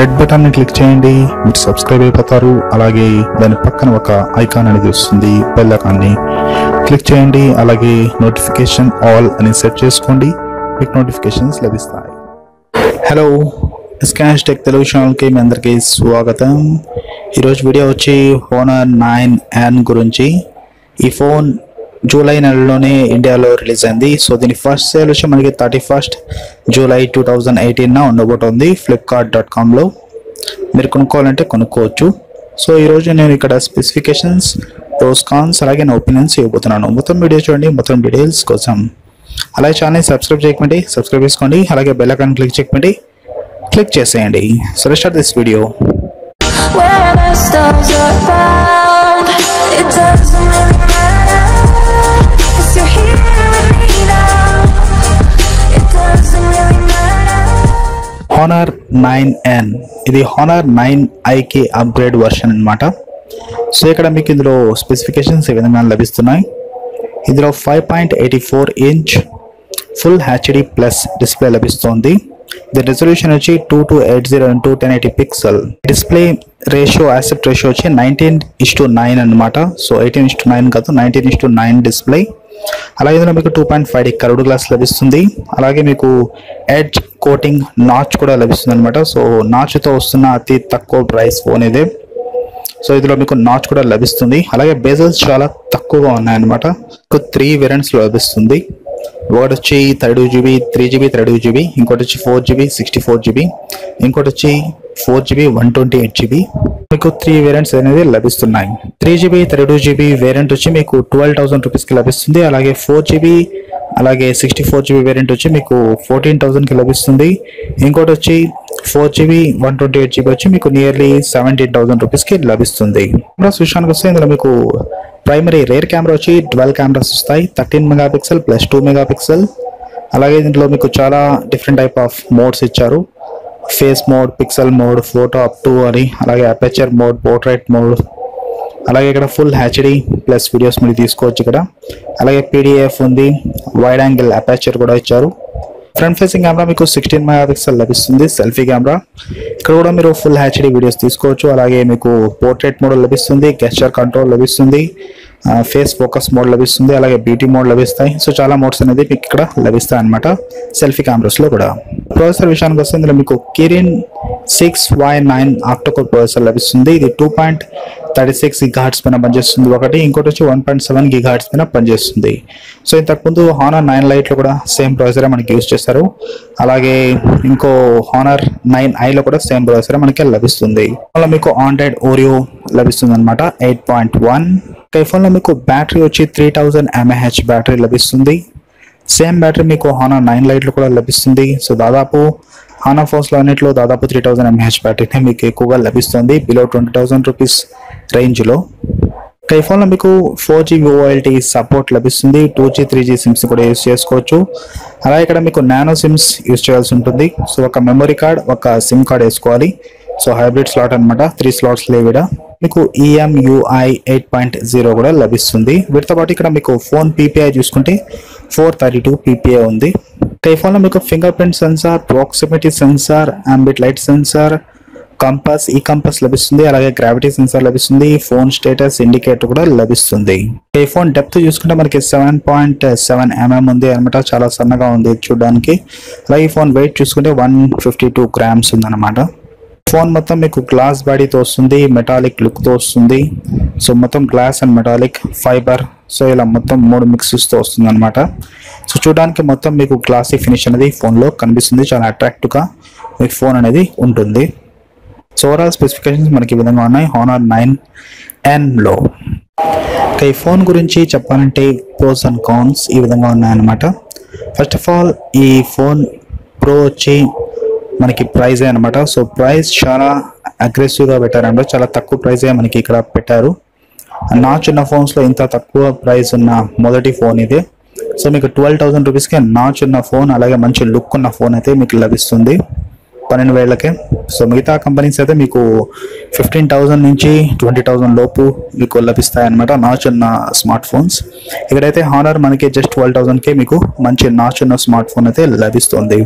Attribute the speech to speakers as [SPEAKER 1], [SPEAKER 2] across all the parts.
[SPEAKER 1] Red బటన్ని click చేయండి. మీరు సబ్స్క్రైబ్ అయిపోతారు. అలాగే దాని పక్కన ఒక ఐకాన్ అనేది వస్తుంది బెల్ క్లిక్ చేయండి. అలాగే నోటిఫికేషన్ ఆల్ అని సెట్ చేసుకోండి. మీకు నోటిఫికేషన్స్ లభిస్తాయి. హలో స్కాష్ టెక్ తెలుగు ఛానల్కి మీ అందరికీ స్వాగతం. ఈరోజు వీడియో వచ్చి హోనర్ నైన్ యాన్ గురించి. ఈ ఫోన్ జూలై నెలలోనే ఇండియాలో రిలీజ్ అయింది. సో దీని ఫస్ట్ సేల్ వచ్చి మనకి thirty first July two thousand eighteen ఉండబోతుంది ఫ్లిప్కార్ట్ డాట్ కామ్లో. మీరు కొనుక్కోవాలంటే కొనుక్కోవచ్చు. సో ఈరోజు నేను ఇక్కడ స్పెసిఫికేషన్స్ ప్రోస్ కాన్స్ అలాగే నా ఒపీనియన్స్ ఇవ్వబోతున్నాను. మొత్తం వీడియో చూడండి మొత్తం డీటెయిల్స్ కోసం. అలాగే ఛానల్ సబ్స్క్రైబ్ చేయకండి సబ్స్క్రైబ్ చేసుకోండి అలాగే బెల్ ఐకాన్ క్లిక్ చేయకండి క్లిక్ చేసేయండి. So start this video Honor nine N ఇది హానర్ నైన్ ఐకి అప్గ్రేడ్ వర్షన్ అన్నమాట. సో ఇక్కడ మీకు ఇందులో స్పెసిఫికేషన్స్ ఈ విధంగా లభిస్తున్నాయి? ఇందులో five point eighty four inch full HD plus display లభిస్తోంది. ది రెజల్యూషన్ వచ్చి two two eight zero into ten eighty pixel display ratio aspect ratio వచ్చి నైన్టీన్ ఇస్ టు నైన్ అనమాట so eighteen is to nine కాదు nineteen is to nine display అలాగే ఇందులో మీకు two point five D curved glass లభిస్తుంది. అలాగే మీకు edge coating notch కూడా లభిస్తుంది అనమాట సో నాచ్తో వస్తున్న అతి తక్కువ ప్రైస్ ఫోన్ ఇదే. సో ఇందులో మీకు నాచ్ కూడా లభిస్తుంది. అలాగే బేజల్స్ చాలా తక్కువగా ఉన్నాయన్నమాట. త్రీ వేరియంట్స్ లభిస్తుంది. ఒకటి వచ్చి thirty GB three GB thirty GB ఇంకోటి వచ్చి four GB sixty four GB ఇంకోటి వచ్చి four GB one twenty eight GB. మీకు త్రీ వేరియంట్స్ అనేది లభిస్తున్నాయి. Three GB thirty two GB variant వచ్చి మీకు ట్వెల్వ్ థౌసండ్ రూపీస్కి లభిస్తుంది. అలాగే ఫోర్ జీబీ అలాగే సిక్స్టీ ఫోర్ జీబీ వేరియంట్ వచ్చి మీకు ఫోర్టీన్ థౌసండ్కి లభిస్తుంది. ఇంకోటి వచ్చి four GB one twenty eight GB వచ్చి మీకు నియర్లీ సెవెంటీన్ థౌసండ్ రూపీస్కి లభిస్తుంది. కెమెరాస్ విషయానికి వస్తే ఇందులో మీకు ప్రైమరీ రేర్ కెమెరా వచ్చి ట్వెల్వ్ కెమెరాస్ వస్తాయి. Thirteen megapixel plus two megapixel అలాగే దీంట్లో మీకు చాలా డిఫరెంట్ టైప్ ఆఫ్ మోడ్స్ ఇచ్చారు. Face mode pixel mode photo up to అని అలాగే అపెచర్ మోడ్ పోర్ట్రైట్ మోడ్. అలాగే ఇక్కడ ఫుల్ హెచ్డి ప్లస్ వీడియోస్ మీరు తీసుకోవచ్చు ఇక్కడ. అలాగే పీడిఎఫ్ ఉంది. వైడ్ యాంగిల్ అపాచర్ కూడా ఇచ్చారు. ఫ్రంట్ ఫేసింగ్ కెమెరా మీకు సిక్స్టీన్ మెగాపిక్సెల్ లభిస్తుంది. సెల్ఫీ కెమెరా ఇక్కడ కూడా మీరు ఫుల్ హెచ్డి వీడియోస్ తీసుకోవచ్చు. అలాగే మీకు పోర్ట్రేట్ మోడ్ లభిస్తుంది గెస్చర్ కంట్రోల్ లభిస్తుంది ఫేస్ ఫోకస్ మోడ్ లభిస్తుంది అలాగే బ్యూటీ మోడ్ లభిస్తాయి. సో చాలా మోడ్స్ అనేది మీకు ఇక్కడ లభిస్తాయి అనమాట సెల్ఫీ కెమెరాస్లో కూడా. ప్రాసెసర్ విషయానికి వస్తే ఇందులో మీకు Kirin six Y nine octa core processor లభిస్తుంది. ఇది two point thirty six gigahertz పైన పనిచేస్తుంది. ఒకటి ఇంకోటి వచ్చి వన్ పాయింట్ సెవెన్ గిగాట్స్ పైన పనిచేస్తుంది. సో ఇంతకుముందు హానర్ నైన్ లైట్లో కూడా సేమ్ ప్రాసెసర్ మనకి యూజ్ చేస్తారు అలాగే ఇంకో హానర్ నైన్ ఐలో కూడా సేమ్ ప్రాసెసర్ మనకి లభిస్తుంది. అలా మీకు ఆండ్రాయిడ్ ఓరియో లభిస్తుంది అనమాట ఎయిట్ పాయింట్ వన్ ఐఫోన్లో మీకు బ్యాటరీ వచ్చి త్రీ థౌజండ్ ఎంఏహెచ్ బ్యాటరీ లభిస్తుంది. సేమ్ బ్యాటరీ మీకు హానర్ నైన్ లైట్లో కూడా లభిస్తుంది. సో దాదాపు ఆనా ఫోన్స్లో అన్నింటిలో దాదాపు త్రీ థౌజండ్ ఎంహెచ్ బ్యాటరీనే మీకు ఎక్కువగా లభిస్తుంది బిలో ట్వంటీ థౌసండ్ రూపీస్ రేంజ్లో ఈ ఫోన్లో మీకు ఫోర్ జీ ఓఎల్టీ సపోర్ట్ లభిస్తుంది two G three G SIMs కూడా యూస్ చేసుకోవచ్చు. అలా ఇక్కడ మీకు నానో సిమ్స్ యూస్ చేయాల్సి ఉంటుంది. సో ఒక మెమరీ కార్డ్ ఒక సిమ్ కార్డ్ వేసుకోవాలి. సో హైబ్రిడ్ స్లాట్ అనమాట త్రీ స్లాట్స్ లేవిడ మీకు ఈఎంయుఐ ఎయిట్ పాయింట్ జీరో కూడా లభిస్తుంది. వీటితో పాటు ఇక్కడ మీకు ఫోన్ పీపీఐ చూసుకుంటే ఫోర్ థర్టీ టూ పీపీఐ ఉంది. ఈ మీకు fingerprint sensor proximity sensor ambient light sensor compass ఈ కంపస్ లభిస్తుంది. అలాగే గ్రావిటీ సెన్సార్ లభిస్తుంది. ఫోన్ స్టేటస్ ఇండికేటర్ కూడా లభిస్తుంది. ఈ ఫోన్ డెప్త్ చూసుకుంటే మనకి సెవెన్ పాయింట్ సెవెన్ ఎంఎం ఉంది అనమాట చాలా సన్నగా ఉంది చూడడానికి. అలాగే ఈ ఫోన్ వెయిట్ చూసుకుంటే వన్ ఫిఫ్టీ టూ గ్రామ్స్ ఉందన్నమాట. ఫోన్ మొత్తం మీకు గ్లాస్ బాడీతో వస్తుంది మెటాలిక్ లుక్తో వస్తుంది. సో మొత్తం glass and metallic fibre so ఇలా మొత్తం మూడు మిక్సెస్తో వస్తుంది అనమాట సో చూడడానికి మొత్తం మీకు గ్లాసీ ఫినిష్ అనేది ఫోన్లో కనిపిస్తుంది. చాలా అట్రాక్టివ్గా మీకు ఫోన్ అనేది ఉంటుంది. సో ఓవరాల్ స్పెసిఫికేషన్స్ మనకి ఈ విధంగా ఉన్నాయి. హానర్ నైన్ ఎన్లో ఇక ఈ ఫోన్ గురించి చెప్పాలంటే ప్రోస్ అండ్ కాన్స్ ఈ విధంగా ఉన్నాయన్నమాట. ఫస్ట్ ఆఫ్ ఆల్ ఈ ఫోన్ ప్రో వచ్చి మనకి ప్రైజే అనమాట సో ప్రైస్ చాలా అగ్రెసివ్గా పెట్టారన్నమాట చాలా తక్కువ ప్రైజే మనకి ఇక్కడ పెట్టారు. నా చిన్న ఫోన్స్లో ఇంత తక్కువ ప్రైస్ ఉన్న మొదటి ఫోన్ ఇదే. సో మీకు ట్వెల్వ్ థౌసండ్ రూపీస్కి నా చిన్న ఫోన్ అలాగే మంచి లుక్ ఉన్న ఫోన్ అయితే మీకు లభిస్తుంది. పన్నెండు వేలకే. సో మిగతా కంపెనీస్ అయితే మీకు ఫిఫ్టీన్ థౌజండ్ నుంచి ట్వంటీ థౌజండ్ లోపు మీకు లభిస్తాయి అనమాట నాచ్ ఉన్న స్మార్ట్ ఫోన్స్ ఇక్కడైతే హానర్ మనకి జస్ట్ ట్వెల్వ్ థౌజండ్కే మీకు మంచి నాచ్ ఉన్న స్మార్ట్ ఫోన్ అయితే లభిస్తుంది.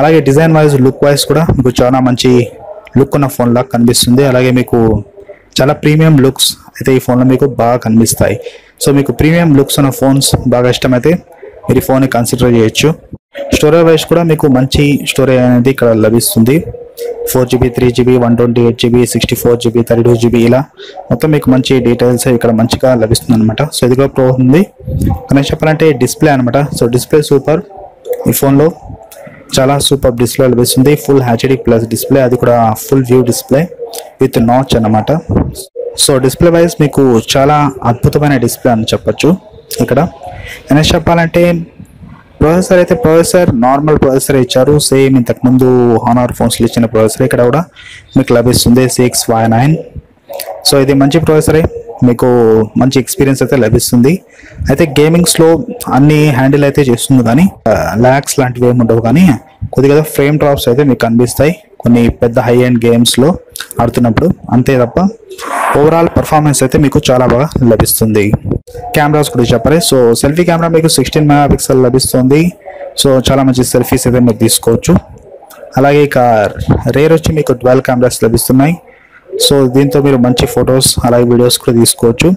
[SPEAKER 1] అలాగే డిజైన్ వైజ్ లుక్ వైజ్ కూడా మీకు చాలా మంచి లుక్ ఉన్న ఫోన్ లాగా కనిపిస్తుంది. అలాగే మీకు చాలా ప్రీమియం లుక్స్ అయితే ఈ ఫోన్లో మీకు బాగా కనిపిస్తాయి. సో మీకు ప్రీమియం లుక్స్ ఉన్న ఫోన్స్ బాగా ఇష్టమైతే మీరు ఈ ఫోన్ని కన్సిడర్ చేయొచ్చు. స్టోరేజ్ వైజ్ కూడా మీకు మంచి స్టోరేజ్ అనేది ఇక్కడ లభిస్తుంది. Four GB three GB one twenty eight GB sixty four GB thirty two GB ఇలా మొత్తం మీకు మంచి డీటెయిల్స్ ఇక్కడ మంచిగా లభిస్తుంది అనమాట సో ఇదిగా ప్రో ఉంది. కానీ చెప్పాలంటే డిస్ప్లే అనమాట సో డిస్ప్లే సూపర్. ఈ ఫోన్లో చాలా సూపర్ డిస్ప్లే లభిస్తుంది. Full HD plus display. అది కూడా full view display with notch అన్నమాట. సో డిస్ప్లే వైజ్ మీకు చాలా అద్భుతమైన డిస్ప్లే అని చెప్పొచ్చు ఇక్కడ. నేను చెప్పాలంటే ప్రాసెసర్ అయితే ప్రాసెసర్ నార్మల్ ప్రాసెసర్ ఇచ్చారు. సేమ్ ఇంతకు ముందు హానర్ ఫోన్స్లో ఇచ్చిన ప్రాసెసర్ ఇక్కడ కూడా మీకు లభిస్తుంది సిక్స్ ఫైవ్ నైన్. సో ఇది మంచి ప్రాసెసరే. మీకు మంచి ఎక్స్పీరియన్స్ అయితే లభిస్తుంది. అయితే గేమింగ్స్లో అన్ని హ్యాండిల్ అయితే చేస్తుంది కానీ ల్యాక్స్ లాంటివి ఏమి ఉండవు కానీ కొద్దిగా ఫ్రేమ్ డ్రాప్స్ అయితే మీకు కనిపిస్తాయి. కొన్ని పెద్ద హై అండ్ గేమ్స్లో ఆడుతున్నప్పుడు అంతే తప్ప ఓవరాల్ పర్ఫార్మెన్స్ అయితే మీకు చాలా బాగా లభిస్తుంది. కెమెరాస్ కూడా చెప్పాలి. సో సెల్ఫీ కెమెరా మీకు సిక్స్టీన్ మెగా పిక్సెల్ లభిస్తుంది. సో చాలా మంచి సెల్ఫీస్ అయితే మీరు తీసుకోవచ్చు. అలాగే ఇక రేర్ వచ్చి మీకు ట్వెల్వ్ కెమెరాస్ లభిస్తున్నాయి. సో దీంతో మీరు మంచి ఫొటోస్ అలాగే వీడియోస్ కూడా తీసుకోవచ్చు.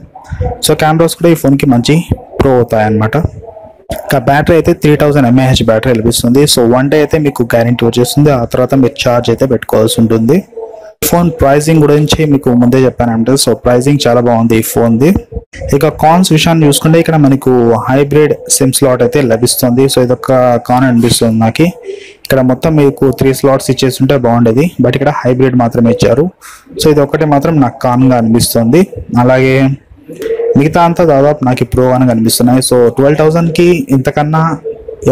[SPEAKER 1] సో కెమెరాస్ కూడా ఈ ఫోన్కి మంచి ప్రో అవుతాయి అన్నమాట ఇంకా బ్యాటరీ అయితే త్రీ థౌజండ్ ఎంఏహెచ్ బ్యాటరీ లభిస్తుంది. సో వన్ డే అయితే మీకు గ్యారంటీ వచ్చేస్తుంది. ఆ తర్వాత మీరు ఛార్జ్ అయితే పెట్టుకోవాల్సి ఉంటుంది. ఫోన్ ప్రైజింగ్ గురించి మీకు ముందే చెప్పానంటే సో ప్రైజింగ్ చాలా బాగుంది ఈ ఫోన్ది. ఇక కాన్స్ విషయాన్ని చూసుకుంటే ఇక్కడ మనకు హైబ్రిడ్ సిమ్ స్లాట్ అయితే లభిస్తుంది. సో ఇదొక కాన్ అనిపిస్తుంది నాకు. ఇక్కడ మొత్తం మీకు త్రీ స్లాట్స్ ఇచ్చేస్తుంటే బాగుండేది. బట్ ఇక్కడ హైబ్రిడ్ మాత్రమే ఇచ్చారు. సో ఇది ఒకటి మాత్రం నాకు కాన్గా అనిపిస్తుంది. అలాగే మిగతా అంతా దాదాపు నాకు ప్రో అని కనిపిస్తున్నాయి. సో ట్వెల్వ్ థౌజండ్కి ఇంతకన్నా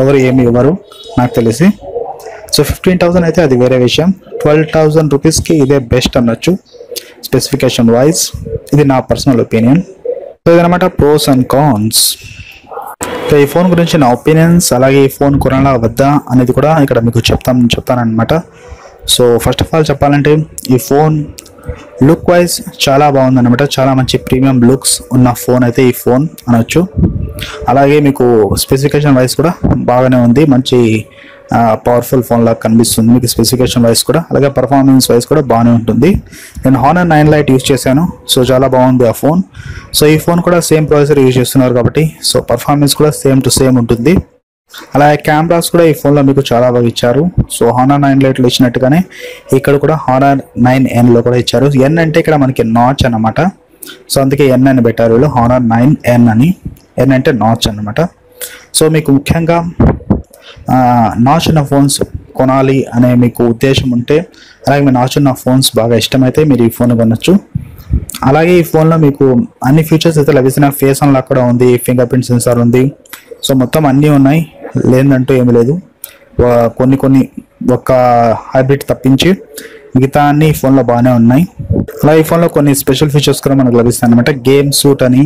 [SPEAKER 1] ఎవరు ఏమి ఇవ్వరు నాకు తెలిసి. సో ఫిఫ్టీన్ థౌసండ్ అయితే అది వేరే విషయం. ట్వెల్వ్ థౌసండ్ రూపీస్కి ఇదే బెస్ట్ అనొచ్చు స్పెసిఫికేషన్ వైజ్ ఇది నా పర్సనల్ ఒపీనియన్ సో ఇదనమాట ప్రోస్ అండ్ కాన్స్ సో ఈ ఫోన్ గురించి నా ఒపీనియన్స్ అలాగే ఈ ఫోన్ కొనాలా వద్దా అనేది కూడా ఇక్కడ మీకు చెప్తాను చెప్తానమాట సో ఫస్ట్ ఆఫ్ ఆల్ చెప్పాలంటే ఈ ఫోన్ లుక్ వైజ్ చాలా బాగుందన్నమాట. చాలా మంచి ప్రీమియం లుక్స్ ఉన్న ఫోన్ అయితే ఈ ఫోన్ అనొచ్చు. అలాగే మీకు స్పెసిఫికేషన్ వైజ్ కూడా బాగానే ఉంది. మంచి పవర్ఫుల్ ఫోన్ లాగా కనిపిస్తుంది. మీకు స్పెసిఫికేషన్ వైజ్ కూడా అలాగే పర్ఫార్మెన్స్ వైజ్ కూడా బాగానే ఉంటుంది. నేను హానర్ నైన్ లైట్ యూస్ చేశాను. సో చాలా బాగుంది ఆ ఫోన్ సో ఈ ఫోన్ కూడా సేమ్ ప్రాసెసర్ యూజ్ చేస్తున్నారు కాబట్టి సో పర్ఫార్మెన్స్ కూడా సేమ్ టు సేమ్ ఉంటుంది. అలాగే కెమెరాస్ కూడా ఈ ఫోన్లో మీకు చాలా బాగా ఇచ్చారు. సో హానర్ నైన్ లైట్లో ఇచ్చినట్టుగానే ఇక్కడ కూడా హానర్ నైన్ ఎన్లో కూడా ఇచ్చారు. ఎన్ అంటే ఇక్కడ మనకి నాచ్ అనమాట సో అందుకే ఎన్ అని పెట్టారు వీళ్ళు హానర్ నైన్ ఎన్ అని. ఎన్ అంటే నాచ్ అనమాట సో మీకు ముఖ్యంగా నాచున్న ఫోన్స్ కొనాలి అనే మీకు ఉద్దేశం ఉంటే అలాగే మీ నాచున్న ఫోన్స్ బాగా ఇష్టమైతే మీరు ఈ ఫోన్ కొనొచ్చు. అలాగే ఈ ఫోన్లో మీకు అన్ని ఫీచర్స్ అయితే లభిస్తున్నాయి. ఫేస్ అన్లాక్ కూడా ఉంది ఫింగర్ ప్రింట్ సెన్సార్ ఉంది. సో మొత్తం అన్నీ ఉన్నాయి. లేదంటూ ఏమీ లేదు. కొన్ని కొన్ని ఒక హైబ్రిడ్ తప్పించి మిగతా అన్ని ఈ ఫోన్లో బాగానే ఉన్నాయి. అలా ఈ ఫోన్లో కొన్ని స్పెషల్ ఫీచర్స్ కూడా మనకు లభిస్తాయి అనమాట గేమ్ సూట్ అని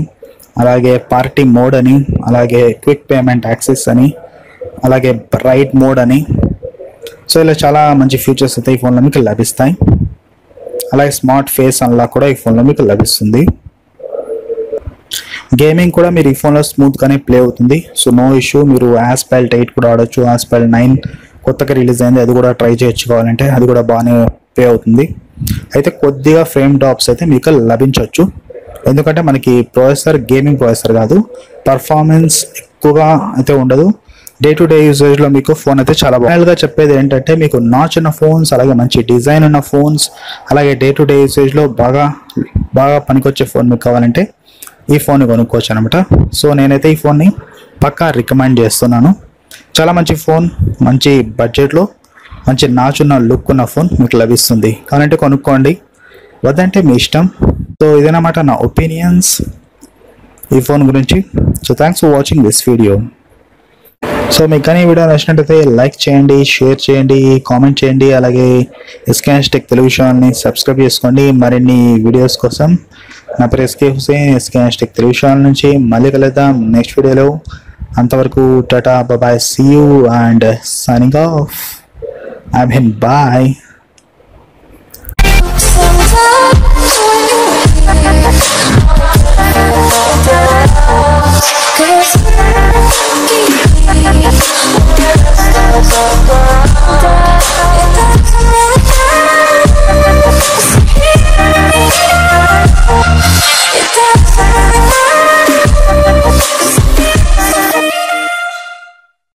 [SPEAKER 1] అలాగే పార్టీ మోడ్ అని అలాగే క్విక్ పేమెంట్ యాక్సెస్ అని అలాగే రైట్ మోడ్ అని. సో ఇలా చాలా మంచి ఫీచర్స్ అయితే ఈ ఫోన్లో మీకు లభిస్తాయి. అలాగే స్మార్ట్ ఫేస్ అన్లాక్ కూడా ఈ ఫోన్లో మీకు లభిస్తుంది. గేమింగ్ కూడా మీరు ఈ ఫోన్లో స్మూత్గానే ప్లే అవుతుంది. సో నో ఇష్యూ మీరు యాస్పైల్ట్ ఎయిట్ కూడా ఆడొచ్చు. యాస్పైల్ట్ నైన్ కొత్తగా రిలీజ్ అయింది. అది కూడా ట్రై చేయొచ్చు కావాలంటే. అది కూడా బాగానే ప్లే అవుతుంది. అయితే కొద్దిగా ఫ్రేమ్ డ్రాప్స్ అయితే మీకు లభించవచ్చు ఎందుకంటే మనకి ప్రాసెసర్ గేమింగ్ ప్రాసెసర్ కాదు. పర్ఫార్మెన్స్ ఎక్కువగా అయితే ఉండదు. డే టు డే యూసేజ్లో మీకు ఫోన్ అయితే చాలా బాగా చెప్పేది ఏంటంటే మీకు నాచ్ ఉన్న ఫోన్స్ అలాగే మంచి డిజైన్ ఉన్న ఫోన్స్ అలాగే డే టు డే యూసేజ్లో బాగా బాగా పనికొచ్చే ఫోన్ మీకు కావాలంటే ఈ ఫోన్ కొనుక్కోవచ్చు అనమాట సో నేనైతే ఈ ఫోన్ని పక్కా రికమెండ్ చేస్తున్నాను. చాలా మంచి ఫోన్ మంచి బడ్జెట్లో మంచి నాచున్న లుక్ ఉన్న ఫోన్ మీకు లభిస్తుంది. కావాలంటే కొనుక్కోండి. వద్దంటే మీ ఇష్టం. సో ఇదన్నమాట నా ఒపీనియన్స్ ఈ ఫోన్ గురించి. So thanks for watching this video so మీకు కానీ వీడియో నచ్చినట్టయితే లైక్ చేయండి షేర్ చేయండి కామెంట్ చేయండి అలాగే ఎస్కాన్స్ టెక్ తెలుగు ఛానల్ని సబ్స్క్రైబ్ చేసుకోండి. మరిన్ని వీడియోస్ కోసం నా పేరు ఎస్కే హుసేన్ ఎస్కాన్స్ టెక్ తెలుగు ఛానల్ నుంచి మళ్ళీ కలుద్దాం నెక్స్ట్ వీడియోలో. అంతవరకు tata bye see you and signing off I mean bye